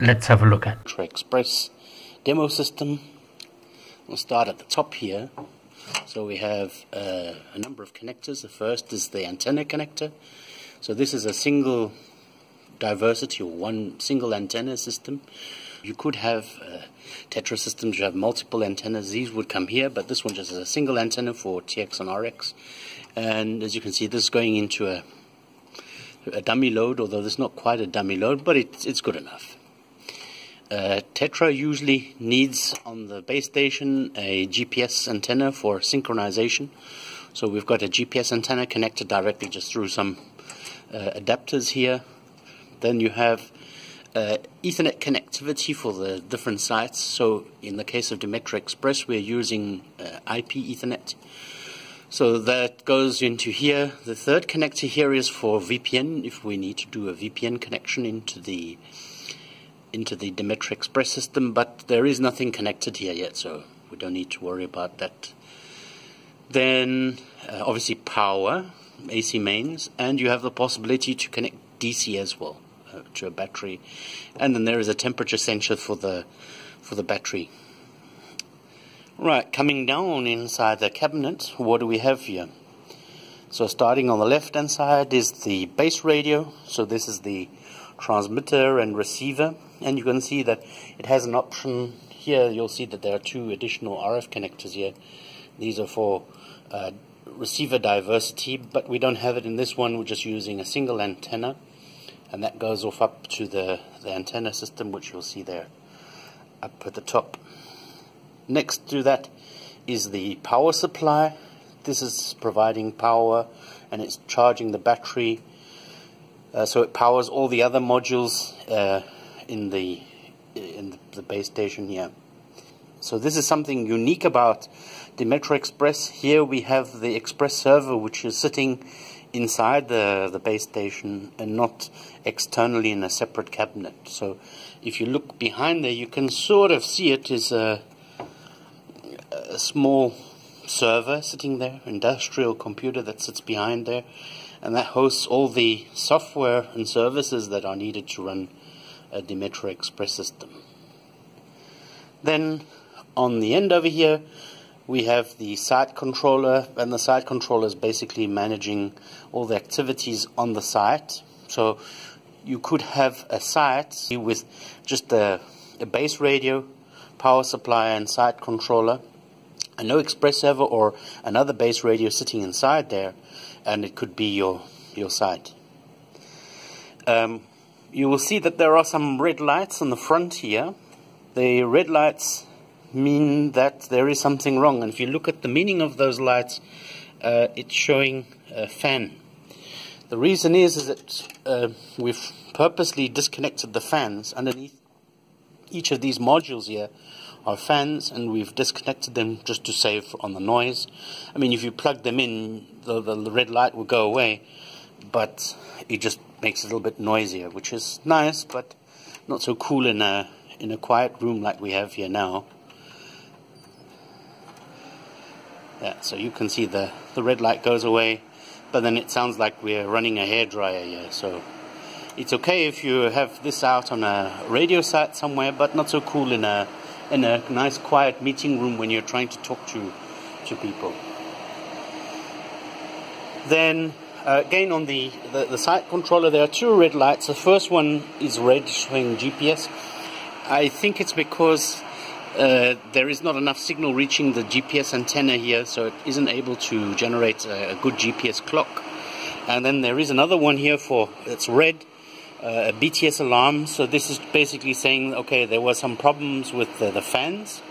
let's have a look at. Express demo system. We'll start at the top here. So we have uh, a number of connectors. The first is the antenna connector. So this is a single diversity or one single antenna system. You could have uh, Tetra systems, you have multiple antennas. These would come here, but this one just has a single antenna for TX and RX. And as you can see, this is going into a, a dummy load, although this is not quite a dummy load, but it, it's good enough. Uh, Tetra usually needs on the base station a GPS antenna for synchronization. So we've got a GPS antenna connected directly just through some uh, adapters here. Then you have uh, Ethernet connectivity for the different sites. So in the case of Dimetra Express, we're using uh, IP Ethernet. So that goes into here. The third connector here is for VPN, if we need to do a VPN connection into the into the Dimetra Express system, but there is nothing connected here yet, so we don't need to worry about that. Then, uh, obviously, power, AC mains, and you have the possibility to connect DC as well uh, to a battery, and then there is a temperature sensor for the for the battery. Right, coming down inside the cabinet, what do we have here? So starting on the left hand side is the base radio. So this is the transmitter and receiver, and you can see that it has an option here. You'll see that there are two additional RF connectors here. These are for uh, receiver diversity, but we don't have it in this one. We're just using a single antenna, and that goes off up to the, the antenna system, which you'll see there up at the top. Next to that is the power supply. This is providing power and it's charging the battery uh, so it powers all the other modules uh, in the in the base station here. So this is something unique about Dimetra Express. Here we have the Express server which is sitting inside the, the base station and not externally in a separate cabinet. So if you look behind there you can sort of see it is a, a small server sitting there, industrial computer that sits behind there and that hosts all the software and services that are needed to run a Dimetra Express system. Then on the end over here, we have the site controller, and the site controller is basically managing all the activities on the site. So you could have a site with just a, a base radio, power supply, and site controller, and no express server or another base radio sitting inside there and it could be your your site. Um, you will see that there are some red lights on the front here. The red lights mean that there is something wrong, and if you look at the meaning of those lights, uh, it's showing a fan. The reason is, is that uh, we've purposely disconnected the fans underneath each of these modules here are fans and we've disconnected them just to save on the noise. I mean, if you plug them in, the, the, the red light will go away, but it just makes it a little bit noisier, which is nice, but not so cool in a in a quiet room like we have here now. Yeah, so you can see the, the red light goes away, but then it sounds like we're running a hairdryer here, so it's okay if you have this out on a radio site somewhere, but not so cool in a in a nice quiet meeting room when you're trying to talk to to people. Then uh, again on the, the, the site controller there are two red lights. The first one is red showing GPS. I think it's because uh, there is not enough signal reaching the GPS antenna here, so it isn't able to generate a, a good GPS clock. And then there is another one here for it's red uh, a BTS alarm. So this is basically saying, okay, there were some problems with the, the fans,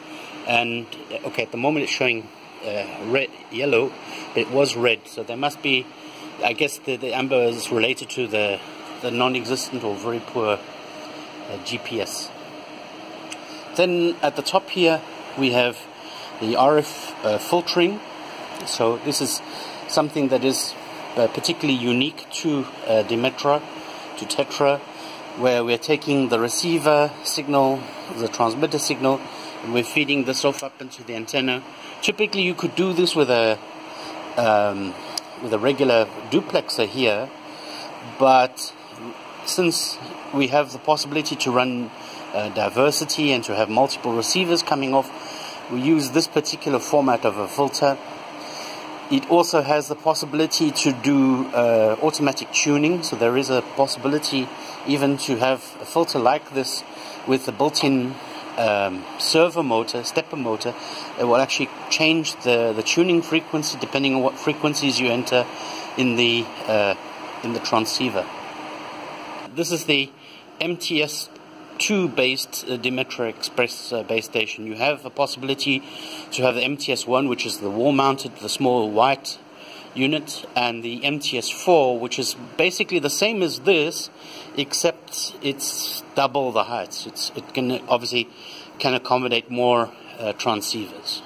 and okay, at the moment it's showing uh, red, yellow, it was red. So there must be, I guess, the, the amber is related to the the non-existent or very poor uh, GPS. Then at the top here we have the RF uh, filtering. So this is something that is uh, particularly unique to uh, Dimetra to Tetra, where we're taking the receiver signal, the transmitter signal, and we're feeding this off up into the antenna. Typically, you could do this with a um, with a regular duplexer here, but since we have the possibility to run uh, diversity and to have multiple receivers coming off, we use this particular format of a filter. It also has the possibility to do uh, automatic tuning, so there is a possibility even to have a filter like this with a built-in um, servo motor, stepper motor, it will actually change the, the tuning frequency depending on what frequencies you enter in the uh, in the transceiver. This is the MTS 2 based uh, Express uh, base station. You have a possibility to have the MTS 1, which is the wall mounted, the small white unit, and the MTS 4, which is basically the same as this, except it's double the height. It's, it can obviously can accommodate more uh, transceivers.